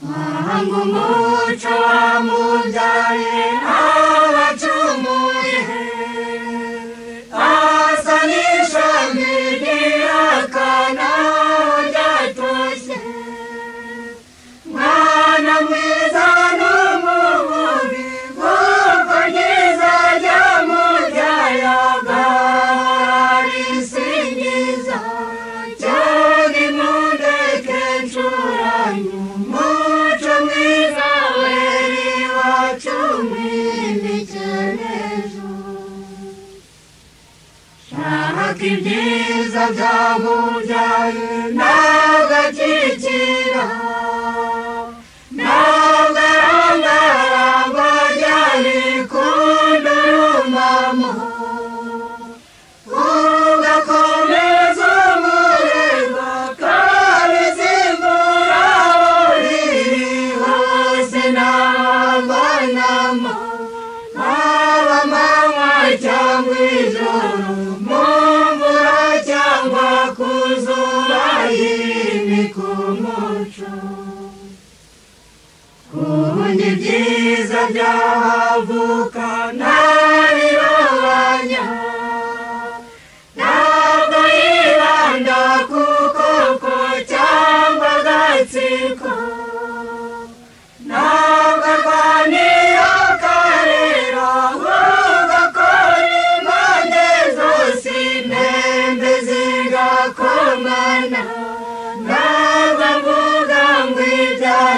Ang gumucho ang mundo ay کی بھی سجا ہو جائے віку мовчу, коли діза для вука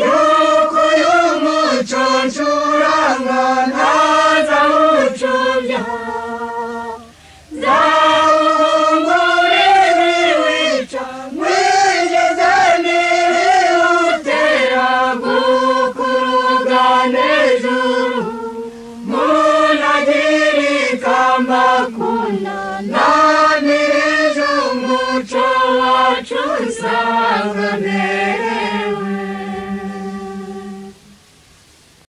Yo kuyumu chonchuranga na salve